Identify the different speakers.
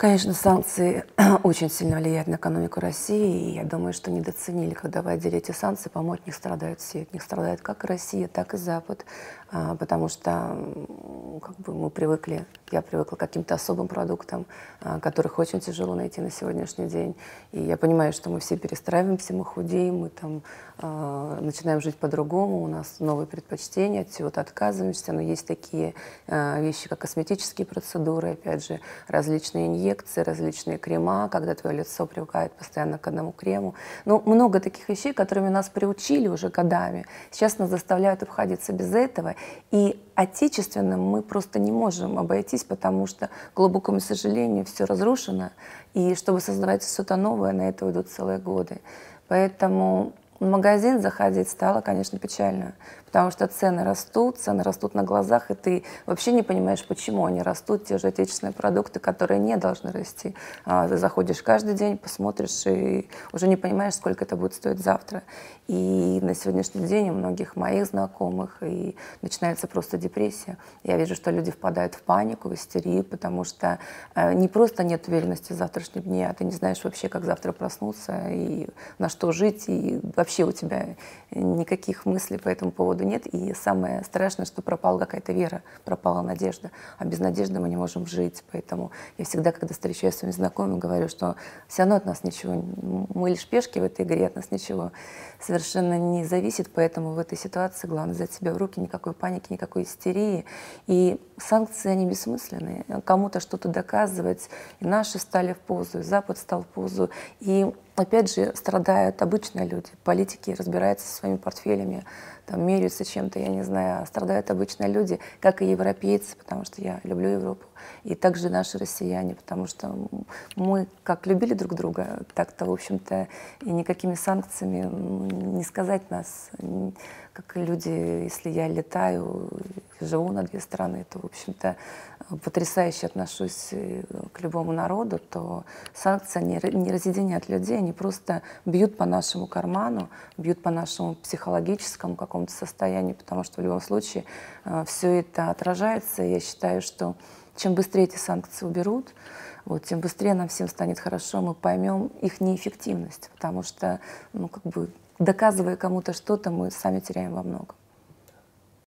Speaker 1: Конечно, санкции очень сильно влияют на экономику России, и я думаю, что недооценили, когда вводили эти санкции, по-моему, от них страдают все. От них страдает как Россия, так и Запад, а, потому что как бы мы привыкли, я привыкла к каким-то особым продуктам, а, которых очень тяжело найти на сегодняшний день. И я понимаю, что мы все перестраиваемся, мы худеем, мы там а, начинаем жить по-другому, у нас новые предпочтения, от чего-то отказываемся, но есть такие вещи, как косметические процедуры, опять же, различные инъекции, различные крема, когда твое лицо привыкает постоянно к одному крему. Ну, много таких вещей, которыми нас приучили уже годами. Сейчас нас заставляют обходиться без этого. И отечественным мы просто не можем обойтись, потому что, к глубокому сожалению, все разрушено. И чтобы создавать что-то новое, на это уйдут целые годы. Поэтому в магазин заходить стало, конечно, печально, потому что цены растут, цены растут на глазах, и ты вообще не понимаешь, почему они растут, те же отечественные продукты, которые не должны расти. А, ты заходишь каждый день, посмотришь, и уже не понимаешь, сколько это будет стоить завтра. И на сегодняшний день у многих моих знакомых и начинается просто депрессия. Я вижу, что люди впадают в панику, в истерию, потому что э, не просто нет уверенности в завтрашнем дне, а ты не знаешь вообще, как завтра проснуться и на что жить, и вообще у тебя никаких мыслей по этому поводу нет. И самое страшное, что пропала какая-то вера, пропала надежда. А без надежды мы не можем жить. Поэтому я всегда, когда встречаюсь с своими знакомыми, говорю, что все равно от нас ничего, мы лишь пешки в этой игре, от нас ничего совершенно не зависит. Поэтому в этой ситуации главное взять себя в руки, никакой паники, никакой истерии. И санкции, они бессмысленные. Кому-то что-то доказывать. И наши стали в позу, и Запад стал в позу. И опять же, страдают обычные люди. Политики разбираются со своими портфелями, там, меряются чем-то, я не знаю. Страдают обычные люди, как и европейцы, потому что я люблю Европу. И также наши россияне, потому что мы как любили друг друга, так-то, в общем-то, и никакими санкциями не сказать нас, как люди, если я летаю, живу на две страны, то, в общем-то, потрясающе отношусь э, к любому народу, то санкции не разъединяют людей, они просто бьют по нашему карману, бьют по нашему психологическому какому-то состоянию, потому что в любом случае э, все это отражается. Я считаю, что чем быстрее эти санкции уберут, вот, тем быстрее нам всем станет хорошо, мы поймем их неэффективность, потому что, ну, как бы, доказывая кому-то что-то, мы сами теряем во многом.